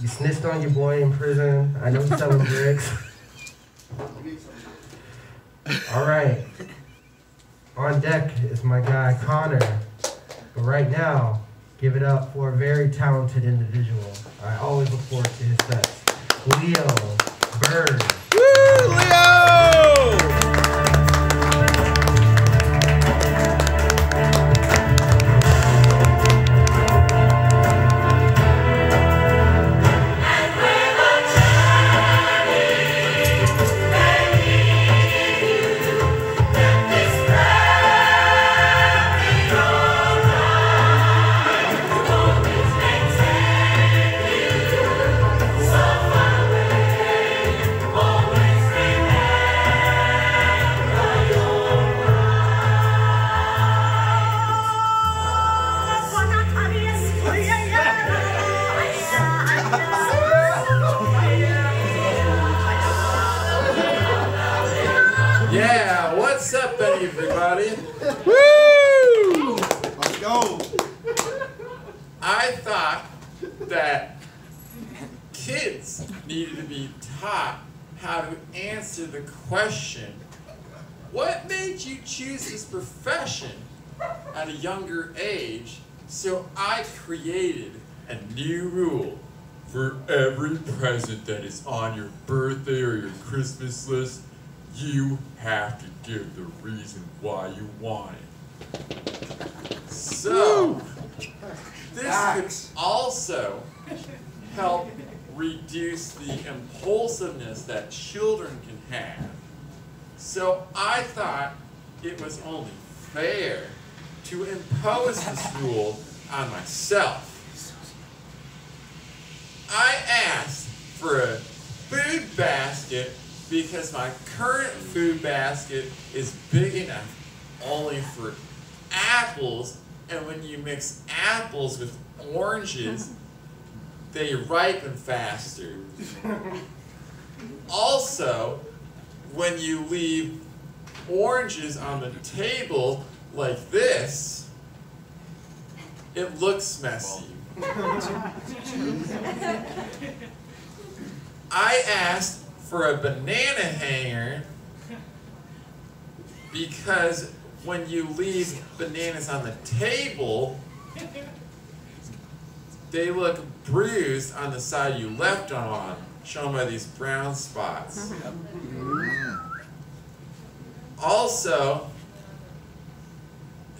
You snitched on your boy in prison. I know he's selling bricks. All right. On deck is my guy Connor. But right now, give it up for a very talented individual. I always look forward to his sets. Leo Bird. I thought that kids needed to be taught how to answer the question, what made you choose this profession at a younger age? So I created a new rule. For every present that is on your birthday or your Christmas list, you have to give the reason why you want it. So, this could also help reduce the impulsiveness that children can have. So I thought it was only fair to impose this rule on myself. I asked for a food basket because my current food basket is big enough only for apples, and when you mix apples with oranges, they ripen faster. Also, when you leave oranges on the table like this, it looks messy. I asked for a banana hanger because when you leave bananas on the table, they look bruised on the side you left them on, shown by these brown spots. Mm-hmm. Also,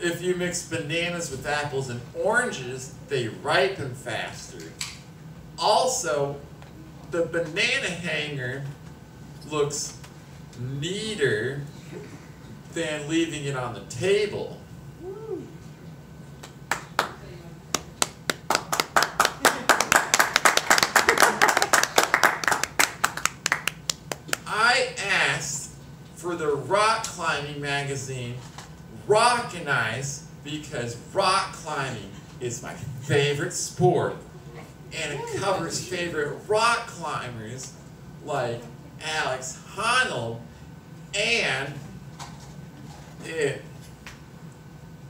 if you mix bananas with apples and oranges, they ripen faster. Also, the banana hanger looks neater than leaving it on the table. I asked for the rock climbing magazine Rock and Ice because rock climbing is my favorite sport and it covers favorite rock climbers like Alex Honnold and it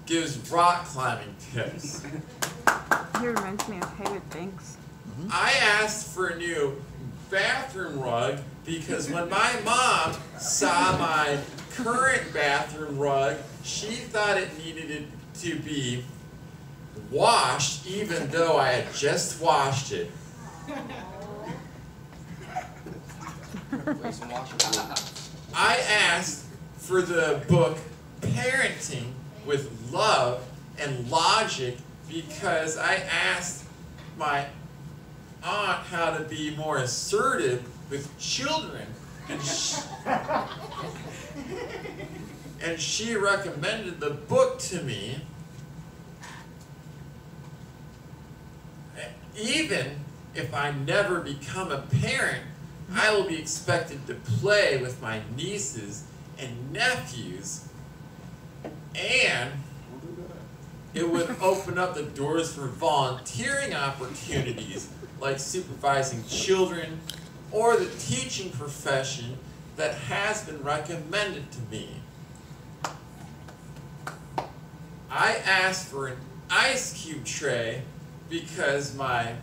gives rock climbing tips. He reminds me of Heywood Banks. I asked for a new bathroom rug because when my mom saw my current bathroom rug, she thought it needed it to be washed even though I had just washed it. I asked for the book Parenting with Love and Logic because I asked my aunt how to be more assertive with children. And she, and she recommended the book to me. Even if I never become a parent, I will be expected to play with my nieces and nephews, and it would open up the doors for volunteering opportunities like supervising children or the teaching profession that has been recommended to me. I asked for an ice cube tray because my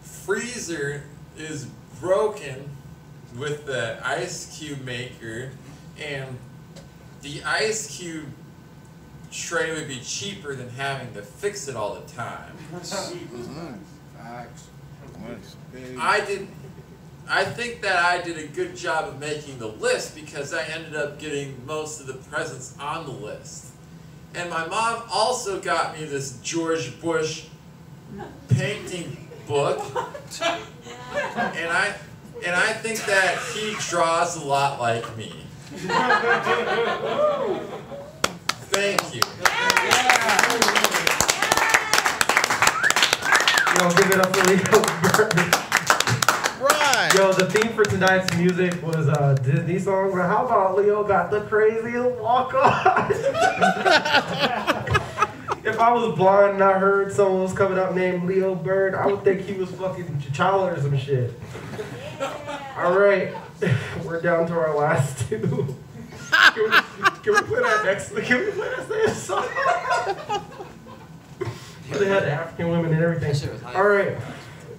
freezer is broken with the ice cube maker, and the ice cube tray would be cheaper than having to fix it all the time. Mm-hmm. Facts. I did. I think that I did a good job of making the list because I ended up getting most of the presents on the list. And my mom also got me this George Bush painting book. And I and I think that he draws a lot like me. Thank you. Yeah. Yo, give it up for Leo Bird. Right. Yo, the theme for tonight's music was a Disney song, but how about Leo got the craziest walk on? if I was blind and I heard someone was coming up named Leo Bird, I would think he was fucking T'Challa or some shit. All right, we're down to our last two. Can we, can we play that next? Can we play that same song? they had African women and everything. All right,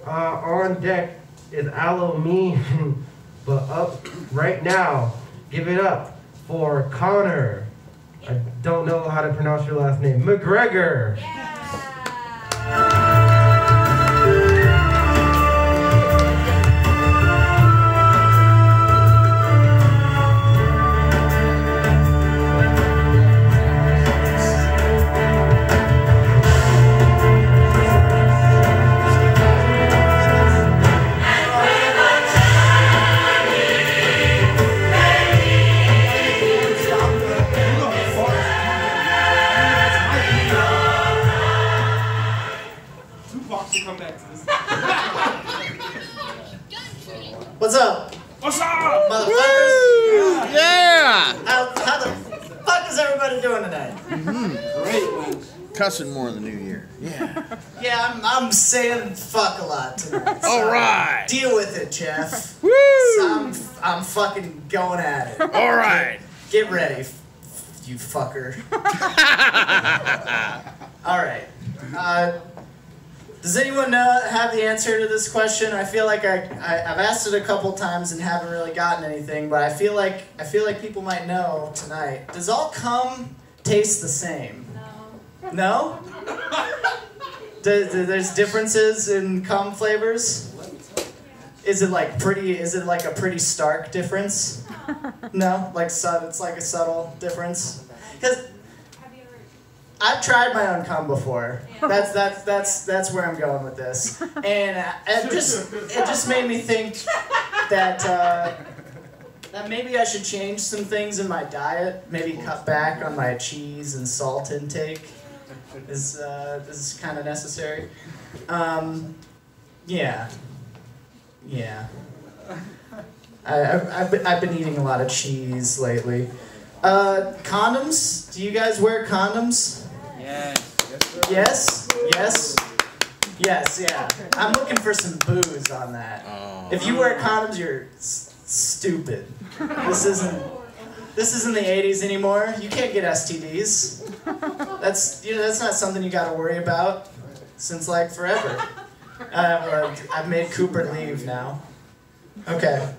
uh, on deck is Aloe Mean, but up right now, give it up for Connor. I don't know how to pronounce your last name. McGregor. Tupac saying fuck a lot tonight. All right. Deal with it, Jeff. Woo! I'm, I'm fucking going at it. All right. Get ready, you fucker. All right. Uh, does anyone know, have the answer to this question? I feel like I, I I've asked it a couple times and haven't really gotten anything, but I feel like I feel like people might know tonight. Does all cum taste the same? No. No? Do, do- there's differences in cum flavors? Is it like pretty? Is it like a pretty stark difference? No, like sub, it's like a subtle difference. Because I've tried my own cum before. That's that's that's that's where I'm going with this, and uh, it just it just made me think that uh, that maybe I should change some things in my diet. Maybe cut back on my cheese and salt intake. Is uh, this is kind of necessary. Um, yeah, yeah. I, I've, I've, been, eating a lot of cheese lately. Uh, condoms? Do you guys wear condoms? Yes. Yes? Yes? Yes, yeah. I'm looking for some booze on that. If you wear condoms, you're stupid. This isn't. This isn't the 80s anymore. You can't get STDs. That's you know that's not something you got to worry about since like forever. Uh, I've made Cooper leave now. Okay.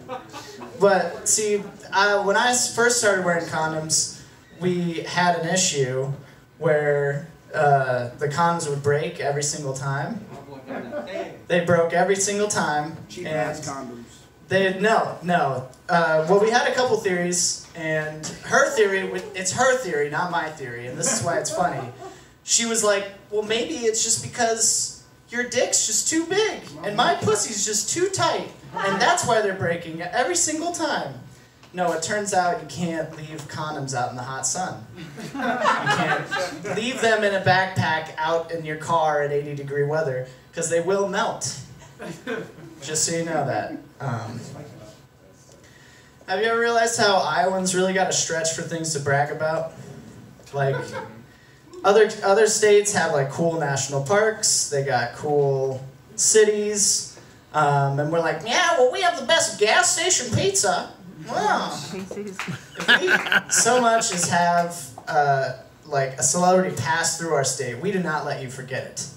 But see, uh, I first started wearing condoms, we had an issue where uh, the condoms would break every single time. They broke every single time. Cheap ass condoms. They no no. Uh, well, we had a couple theories, and her theory it's her theory, not my theory, and this is why it's funny. She was like, "Well, maybe it's just because your dick's just too big, and my pussy's just too tight, and that's why they're breaking every single time." No, it turns out you can't leave condoms out in the hot sun. You can't leave them in a backpack out in your car at 80 degree weather because they will melt. Just so you know that. Um, have you ever realized how Iowans really got to stretch for things to brag about? Like, other other states have like cool national parks. They got cool cities, um, and we're like, yeah, well, we have the best gas station pizza. Wow. Feces. If we so much as have uh, like a celebrity pass through our state, we do not let you forget it.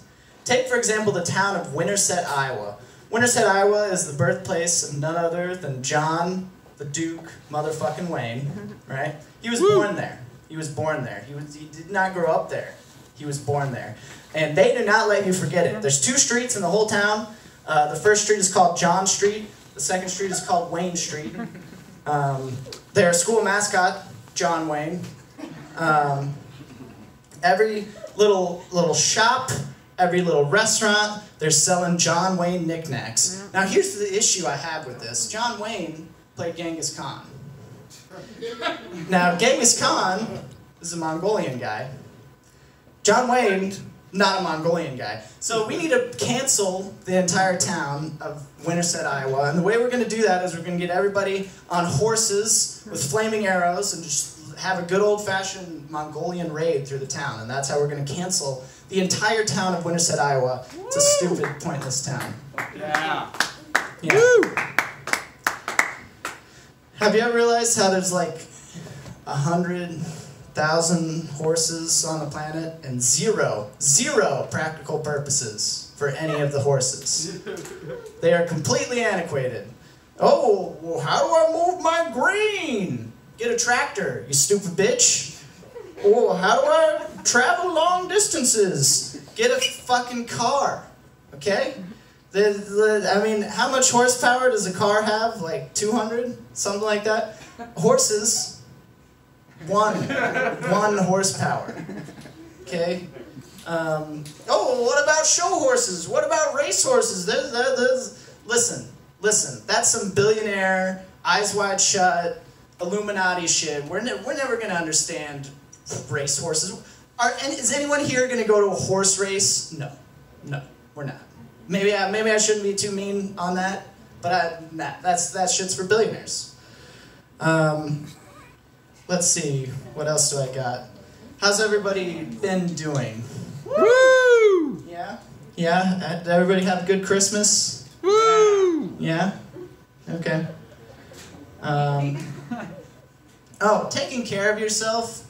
Take for example the town of Winterset, Iowa. Winterset, Iowa is the birthplace of none other than John the Duke motherfucking Wayne, right? He was born there. He was born there. He was he did not grow up there. He was born there. And they do not let you forget it. There's two streets in the whole town. Uh, the first street is called John Street. The second street is called Wayne Street. Um, their school mascot, John Wayne. Um, every little little shop, every little restaurant, they're selling John Wayne knickknacks. Now here's the issue I have with this. John Wayne played Genghis Khan. Now Genghis Khan is a Mongolian guy. John Wayne, not a Mongolian guy. So we need to cancel the entire town of Winterset, Iowa. And the way we're going to do that is we're going to get everybody on horses with flaming arrows and just have a good old fashioned Mongolian raid through the town. And that's how we're going to cancel the entire town of Winterset, Iowa. It's a stupid, pointless town. Yeah. Yeah. Have you ever realized how there's like a hundred thousand horses on the planet and zero, zero practical purposes for any of the horses? They are completely antiquated. Oh, well, how do I move my grain? Get a tractor, you stupid bitch. Oh, how do I travel long distances? Get a fucking car, okay? The, the, I mean, how much horsepower does a car have? Like 200? Something like that? Horses, one. one horsepower. Okay? Um, oh, what about show horses? What about race horses? There's, there, listen, listen. That's some billionaire, eyes wide shut, Illuminati shit. We're, ne- we're never going to understand race horses. Are, and is anyone here going to go to a horse race? No. No, we're not. Maybe I, maybe I shouldn't be too mean on that, but I, nah, that's that shit's for billionaires. Um, let's see, what else do I got? How's everybody been doing? Woo! Yeah, yeah. Uh, Did everybody have a good Christmas? Woo! Yeah. Okay. Um, oh, taking care of yourself.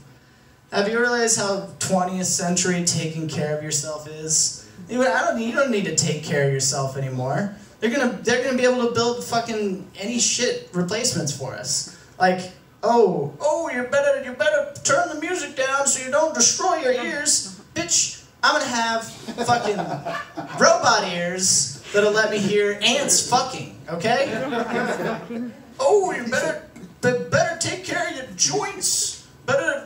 Have you realized how 20th century taking care of yourself is? You I don't. You don't need to take care of yourself anymore. They're gonna. They're gonna be able to build fucking any shit replacements for us. Like, oh, oh, you better. You better turn the music down so you don't destroy your ears, bitch. I'm gonna have fucking robot ears that'll let me hear ants fucking. Okay. Oh, you better be- better take care of your joints. Better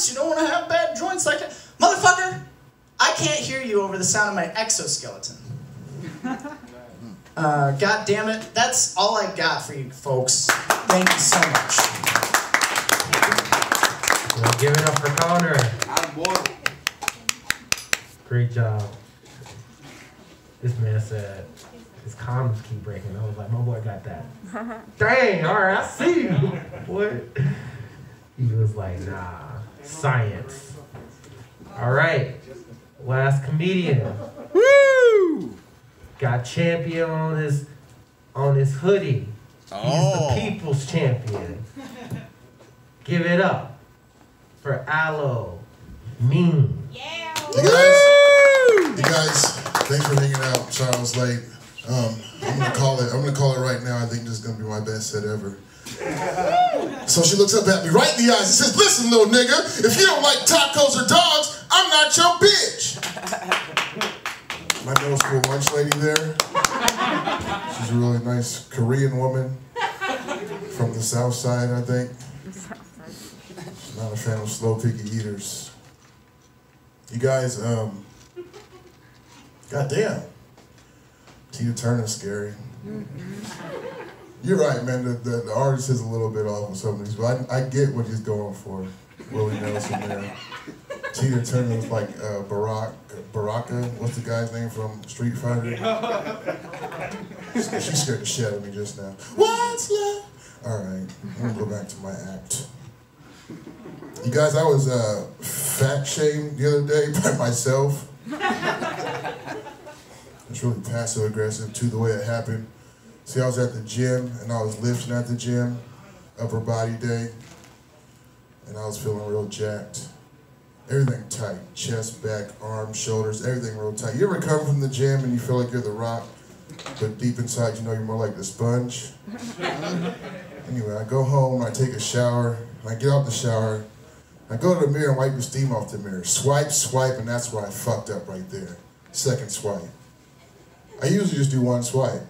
joints. You don't want to have bad joints like that, motherfucker. I can't hear you over the sound of my exoskeleton. Uh, God damn it! That's all I got for you folks. Thank you so much. Well, give it up for Connor. I'm bored. Great job. This man said his comms keep breaking. I was like, my boy got that. Dang, all right, I see you. What? He was like, nah, science. All right, last comedian Woo! got champion on his on his hoodie. Oh. He's Oh. the people's champion. Give it up for Aloe Mean. You guys, you guys, thanks for hanging out. Sorry I was late. Um, I'm gonna call it. I'm gonna call it right now. I think this is gonna be my best set ever. So she looks up at me right in the eyes and says, "Listen, little nigga, if you don't like tacos or dogs, I'm not your bitch." My middle school lunch lady there. She's a really nice Korean woman from the south side, I think. She's not a fan of slow picky eaters. You guys, um, goddamn, Tina Turner's scary. You're right, man. The, the, the artist is a little bit off with some of these, but I, I get what he's going for. Willie Nelson there. Tina Turner's like uh, Barack, Baraka. What's the guy's name from Street Fighter? she scared the shit out of me just now. What's love? All right, I'm gonna go back to my act. You guys, I was uh, fat shamed the other day by myself. It's really passive aggressive to the way it happened. See, I was at the gym and I was lifting at the gym, upper body day, and I was feeling real jacked. Everything tight. Chest, back, arms, shoulders, everything real tight. You ever come from the gym and you feel like you're the rock, but deep inside you know you're more like the sponge? anyway, I go home, I take a shower, I get out the shower, I go to the mirror and wipe the steam off the mirror. Swipe, swipe, and that's where I fucked up right there. Second swipe. I usually just do one swipe.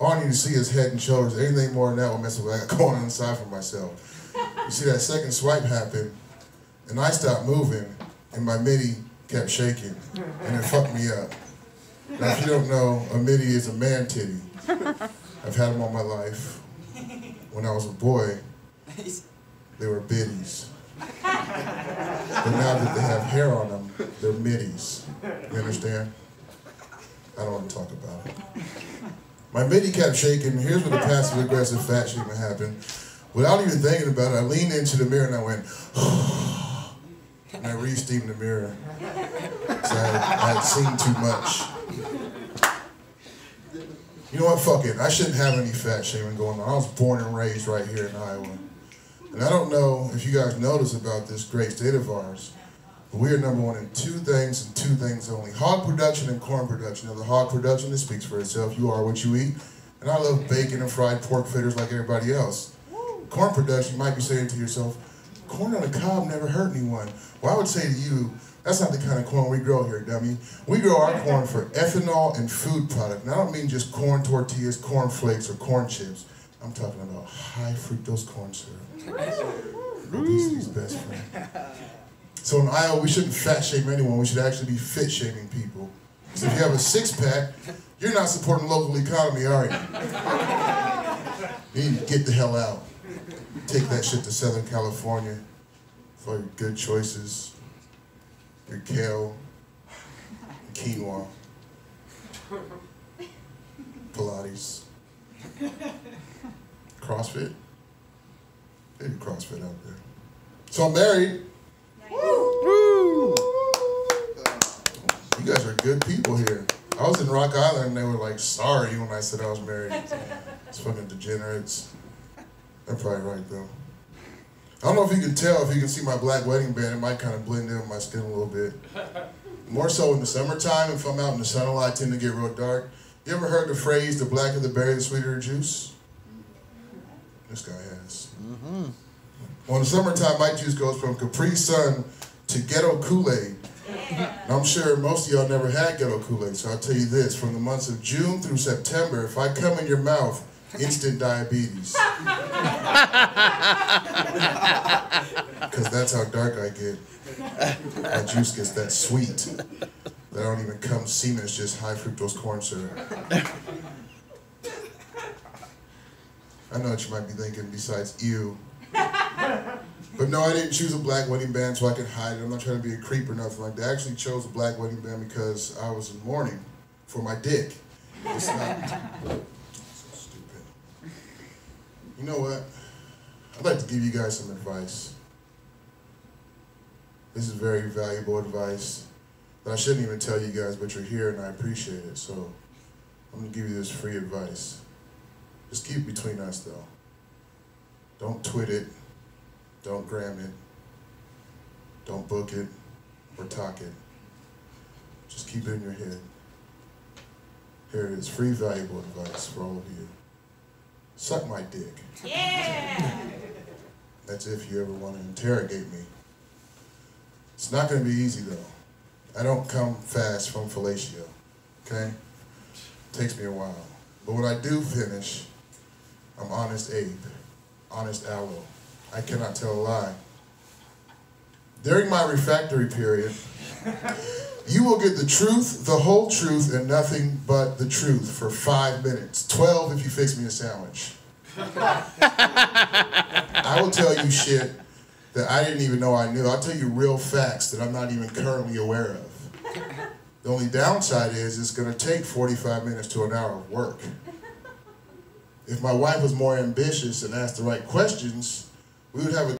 All I need to see is head and shoulders. Anything more than that will mess with what I got going on inside for myself. You see that second swipe happen, and I stopped moving, and my midi kept shaking, and it fucked me up. Now, if you don't know, a midi is a man titty. I've had them all my life. When I was a boy, they were biddies. But now that they have hair on them, they're middies. You understand? I don't want to talk about it. My midi kept shaking. Here's where the passive aggressive fat shaming happened. Without even thinking about it, I leaned into the mirror and I went, and I re-steamed the mirror. Because I, I had seen too much. You know what? Fuck it. I shouldn't have any fat shaming going on. I was born and raised right here in Iowa. And I don't know if you guys notice about this great state of ours, but we are number one in two things and two things only hog production and corn production. Now, the hog production, it speaks for itself. You are what you eat. And I love bacon and fried pork fritters like everybody else. Corn production, you might be saying to yourself, corn on a cob never hurt anyone. Well, I would say to you, that's not the kind of corn we grow here, dummy. We grow our corn for ethanol and food product. And I don't mean just corn tortillas, corn flakes, or corn chips. I'm talking about high fructose corn syrup. Obesity's best friend. So in Iowa, we shouldn't fat shame anyone. We should actually be fit shaming people. So if you have a six pack, you're not supporting the local economy, are you? You need to get the hell out. Take that shit to Southern California for your good choices, your kale, quinoa, Pilates, CrossFit. Do CrossFit out there. So I'm married. Woo! You guys are good people here. I was in Rock Island and they were like sorry when I said I was married. It's fucking degenerates. They're probably right though. I don't know if you can tell, if you can see my black wedding band, it might kind of blend in with my skin a little bit. More so in the summertime, if I'm out in the sun a lot, I tend to get real dark. You ever heard the phrase, the blacker the berry, the sweeter the juice? This guy has. Mm-hmm. Well, in the summertime, my juice goes from Capri Sun to ghetto Kool-Aid. And I'm sure most of y'all never had ghetto Kool-Aid, so I'll tell you this, from the months of June through September, if I come in your mouth, instant diabetes. Because that's how dark I get. My juice gets that sweet. That I don't even come semen, it's just high fructose corn syrup. I know what you might be thinking besides ew. But no, I didn't choose a black wedding band so I could hide it. I'm not trying to be a creep or nothing like that. I actually chose a black wedding band because I was in mourning for my dick. It's not so stupid. You know what? I'd like to give you guys some advice. This is very valuable advice that I shouldn't even tell you guys, but you're here and I appreciate it. So I'm gonna give you this free advice. Just keep it between us though. Don't tweet it. Don't gram it. Don't book it or talk it. Just keep it in your head. Here it is, free valuable advice for all of you. Suck my dick. Yeah. That's if you ever want to interrogate me. It's not going to be easy though. I don't come fast from fellatio. Okay? takes me a while. But when I do finish, I'm honest Abe, honest Aloe. I cannot tell a lie. During my refractory period, you will get the truth, the whole truth, and nothing but the truth for five minutes. Twelve if you fix me a sandwich. I will tell you shit that I didn't even know I knew. I'll tell you real facts that I'm not even currently aware of. The only downside is it's going to take 45 minutes to an hour of work. If my wife was more ambitious and asked the right questions, we would have a